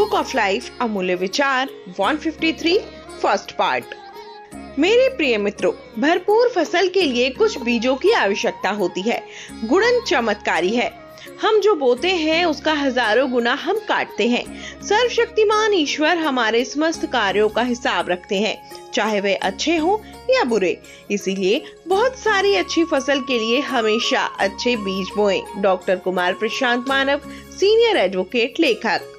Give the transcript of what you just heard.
Book of life अमूल्य विचार 153 first part मेरे प्रिय मित्रों, भरपूर फ़सल के लिए कुछ बीजों की आवश्यकता होती है। गुणन चमत्कारी है। हम जो बोते हैं, उसका हज़ारों गुना हम काटते हैं। सर्वशक्तिमान ईश्वर हमारे समस्त कार्यों का हिसाब रखते हैं। चाहे वे अच्छे हों या बुरे, इसीलिए बहुत सारी अच्छी फ़सल के लिए हमेशा अच्छे बीज बोएँ। Doctor Kumar Prashant Manav, senior advocate, लेखक।